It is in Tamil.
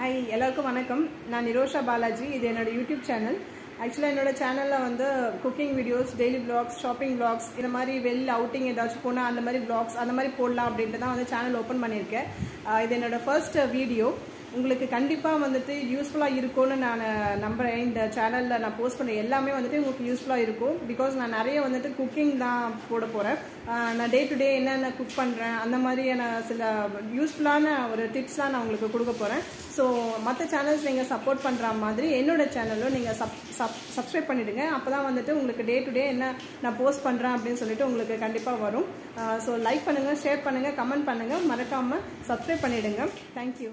ஹாய் எல்லாருக்கும் வணக்கம். நான் நிரோஷா பாலாஜி. இது என்னோடய யூடியூப் சேனல் ஆக்சுவலாக என்னோட சேனலில் வந்து cooking videos daily vlogs shopping vlogs இந்த மாதிரி வெளில அவுட்டிங் ஏதாச்சும் போனால் அந்த மாதிரி விளாக்ஸ் அந்த மாதிரி போடலாம் அப்படின்ட்டு தான் வந்து சேனல் ஓப்பன் பண்ணியிருக்கேன். இது என்னோடய ஃபர்ஸ்ட் வீடியோ உங்களுக்கு கண்டிப்பாக வந்துட்டு யூஸ்ஃபுல்லாக இருக்கும்னு நான் நம்புகிறேன் இந்த சேனலில் நான் போஸ்ட் பண்ண எல்லாமே வந்துட்டு உங்களுக்கு யூஸ்ஃபுல்லாக இருக்கும். பிகாஸ் நான் நிறைய வந்துட்டு குக்கிங் தான் போட போகிறேன் நான் டே டு டே என்னென்ன குக் பண்ணுறேன் அந்த மாதிரியான சில யூஸ்ஃபுல்லான ஒரு டிப்ஸ்லாம் நான் உங்களுக்கு கொடுக்க போகிறேன் ஸோ மற்ற சேனல்ஸ் நீங்கள் சப்போர்ட் பண்ணுற மாதிரி என்னோட சேனலும் நீங்கள் சப் சப் சப்ஸ்கிரைப் பண்ணிவிடுங்க அப்போ தான் வந்துட்டு உங்களுக்கு டே டு டே என்ன நான் போஸ்ட் பண்ணுறேன் அப்படின்னு சொல்லிட்டு உங்களுக்கு கண்டிப்பாக வரும். ஸோ லைக் பண்ணுங்கள் ஷேர் பண்ணுங்கள் கமெண்ட் பண்ணுங்கள் மறக்காமல் சப்ஸ்கிரைப் பண்ணிவிடுங்க தேங்க்யூ